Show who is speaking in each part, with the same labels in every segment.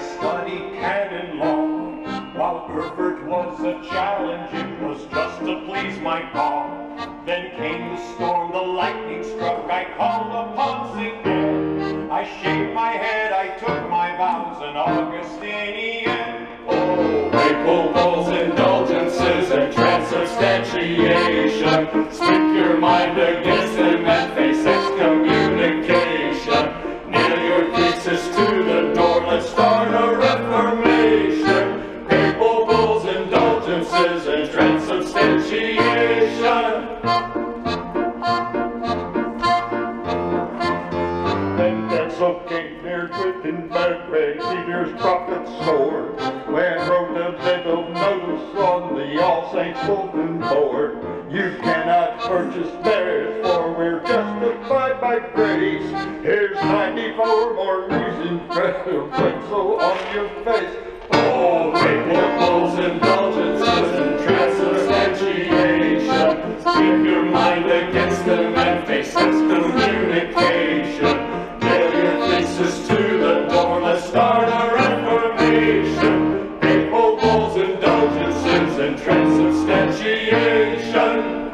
Speaker 1: studied canon law. While Erfurt was a challenge, it was just to please my God. Then came the storm, the lightning struck, I called upon St. Clair. I shaved my head, I took my vows, an Augustinian. Oh, papal bulls, indulgences, and transubstantiation. Speak your mind against them
Speaker 2: face.
Speaker 1: Oh, bulls, indulgences, and transubstantiation. Transubstantiation.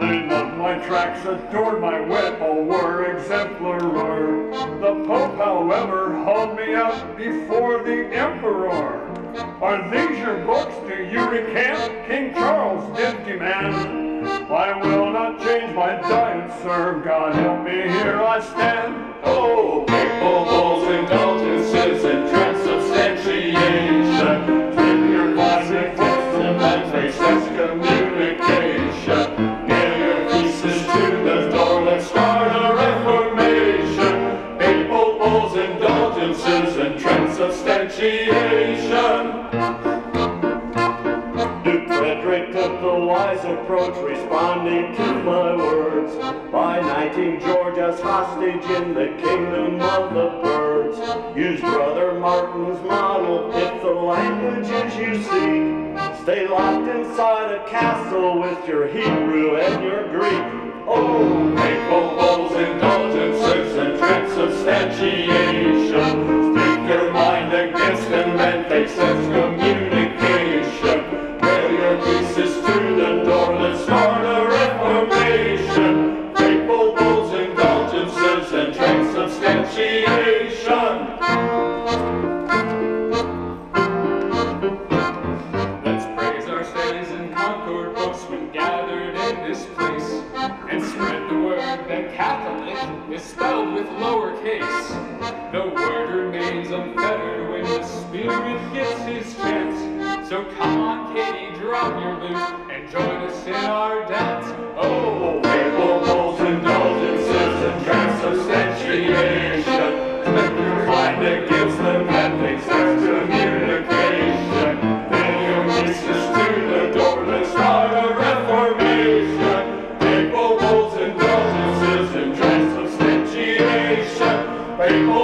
Speaker 3: Then my tracks adored my weapon were exemplar. The Pope, however, hauled me out before the Emperor. Are these your books? Do you recant? King Charles did demand. I will not change my diet, sir. God help me, here I stand.
Speaker 1: Oh, papal bulls, transubstantiation.
Speaker 4: Duke Frederick took the wise approach, responding to my words by knighting George as hostage in the kingdom of the birds. Use Brother Martin's model if the languages you seek. Stay locked inside a castle with your Hebrew and your Greek.
Speaker 1: Oh, papal bulls, indulgences, and transubstantiation. When gathered in this place, and spread the word that Catholic is spelled with lowercase. The word remains unfettered when the Spirit gets his chance. So come on, Katie, drop your lute and join us in our dance. Transubstantiation.